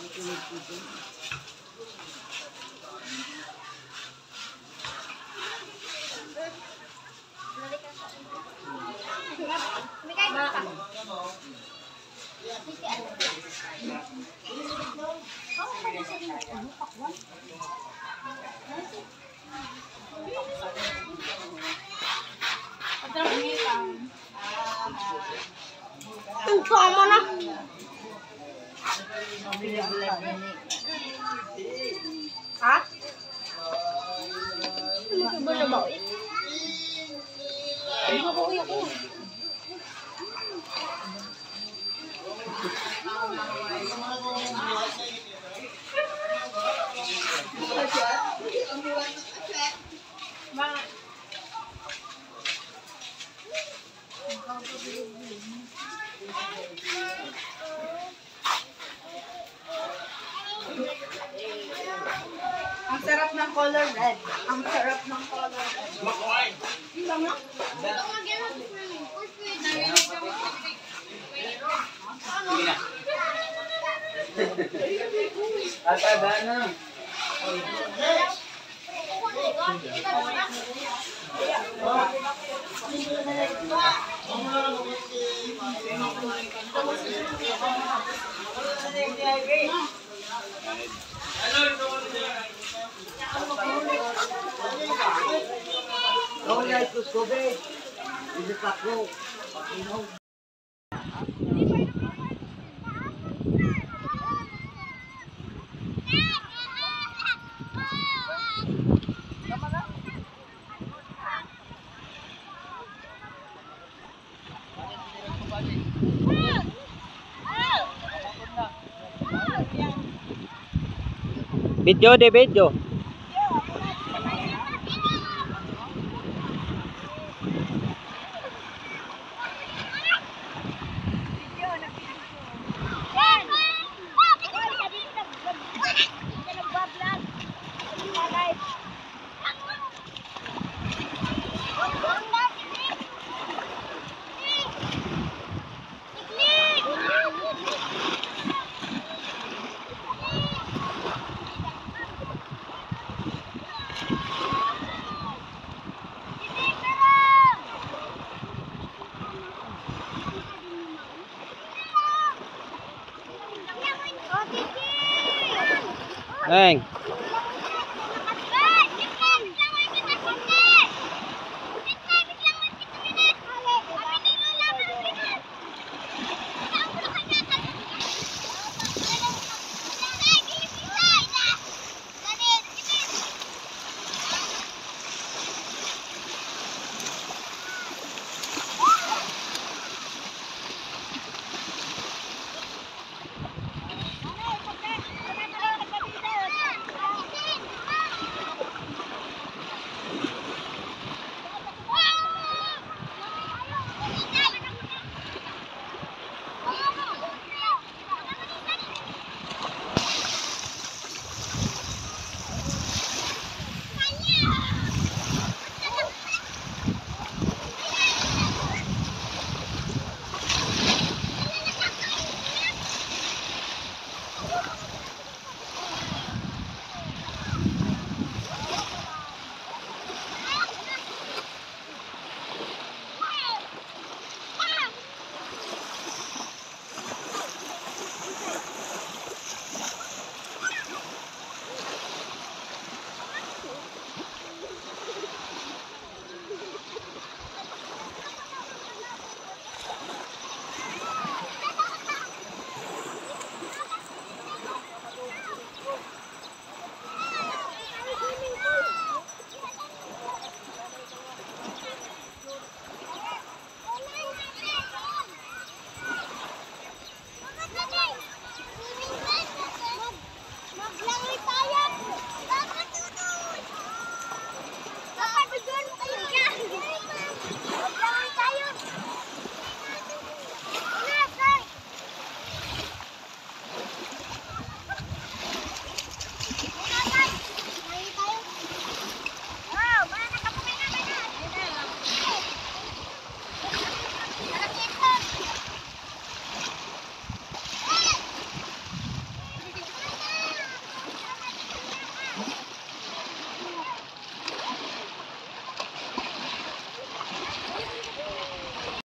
Ang sama na. 你穿么呢？啊？你怎么着么衣？你好，你。ng color red. Ang sarap ng color red. Ang bango. Thank you. Na. Don't like to sobe. Hindi pa ko. Video de video. Thanks.